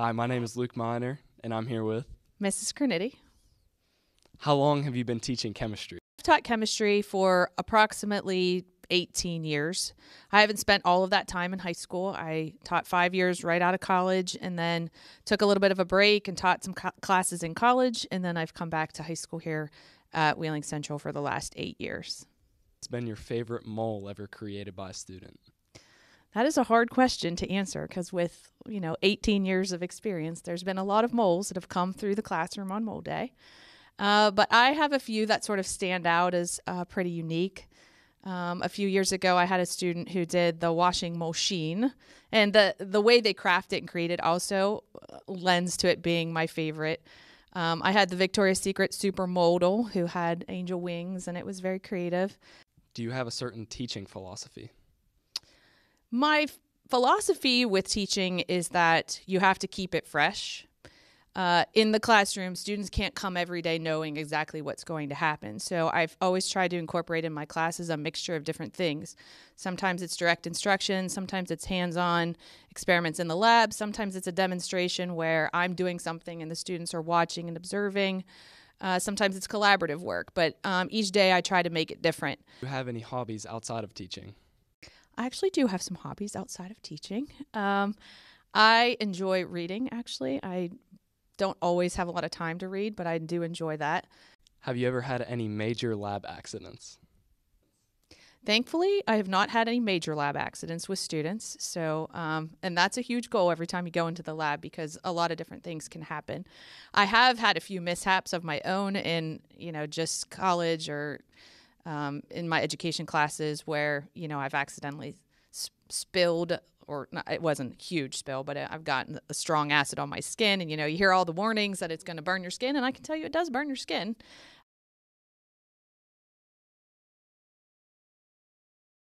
Hi, my name is Luke Minor, and I'm here with. Mrs. Criniti. How long have you been teaching chemistry? I've taught chemistry for approximately 18 years. I haven't spent all of that time in high school. I taught five years right out of college and then took a little bit of a break and taught some co- classes in college. And then I've come back to high school here at Wheeling Central for the last eight years. What's been your favorite mole ever created by a student? That is a hard question to answer because with, you know, 18 years of experience, there's been a lot of moles that have come through the classroom on mole day. Uh, but I have a few that sort of stand out as uh, pretty unique. Um, a few years ago, I had a student who did the washing machine, and the the way they craft it and create it also uh, lends to it being my favorite. Um, I had the Victoria's Secret Super supermodel who had angel wings, and it was very creative. Do you have a certain teaching philosophy? My philosophy with teaching is that you have to keep it fresh. Uh, in the classroom, students can't come every day knowing exactly what's going to happen. So I've always tried to incorporate in my classes a mixture of different things. Sometimes it's direct instruction, sometimes it's hands on experiments in the lab, sometimes it's a demonstration where I'm doing something and the students are watching and observing. Uh, sometimes it's collaborative work, but um, each day I try to make it different. Do you have any hobbies outside of teaching? I actually do have some hobbies outside of teaching. Um, I enjoy reading, actually. I don't always have a lot of time to read, but I do enjoy that. Have you ever had any major lab accidents? Thankfully, I have not had any major lab accidents with students. So, um, and that's a huge goal every time you go into the lab because a lot of different things can happen. I have had a few mishaps of my own in, you know, just college or um, in my education classes where, you know, I've accidentally s- spilled or not, it wasn't a huge spill, but I've gotten a strong acid on my skin. And, you know, you hear all the warnings that it's going to burn your skin. And I can tell you it does burn your skin.